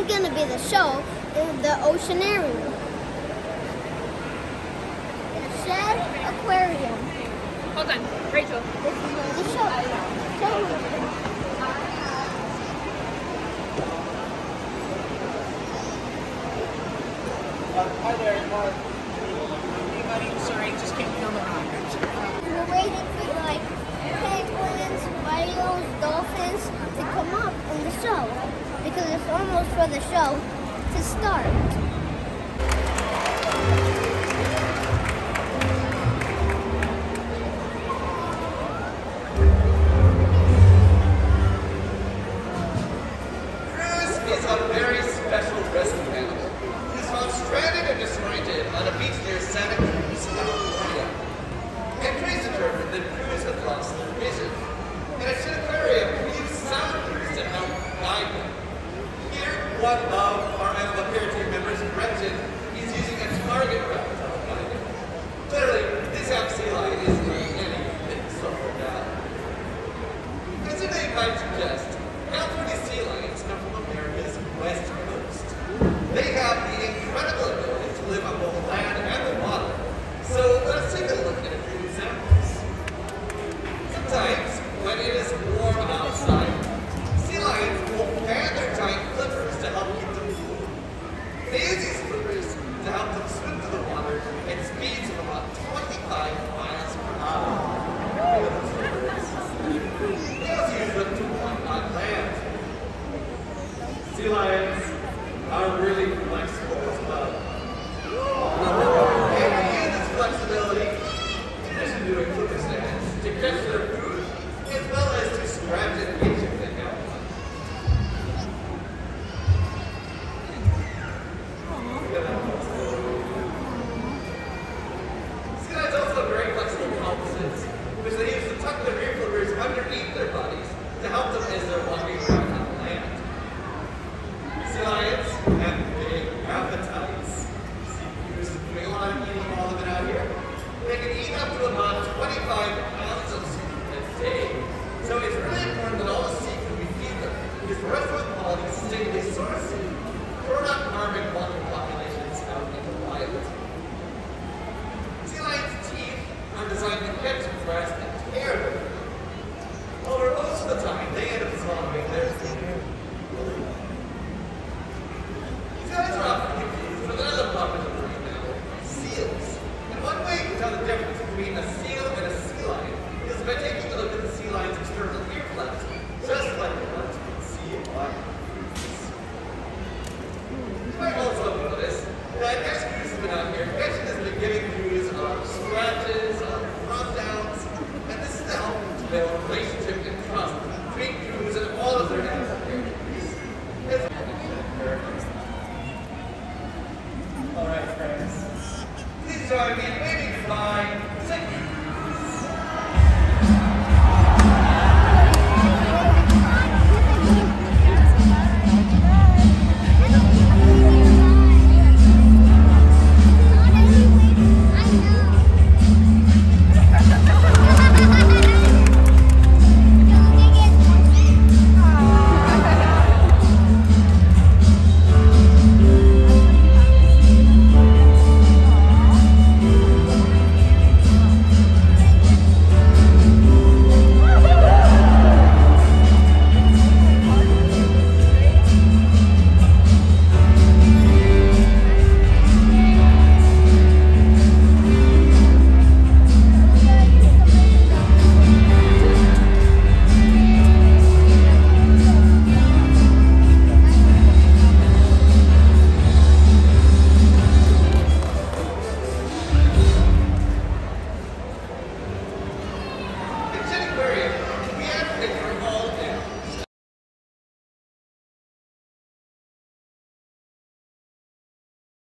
is going to be the show in the oceanarium. The Shedd aquarium. Hold on, Rachel. This is the show. Show Hi there, Sorry, just. We're waiting for like penguins, whales, dolphins to come up in the show because it's almost for the show to start. one of our MLPR team members, Gretchen their relationship in Trump between Jews and all of their adversaries. All right, friends. This is our the amazing flies. aquarium, we added a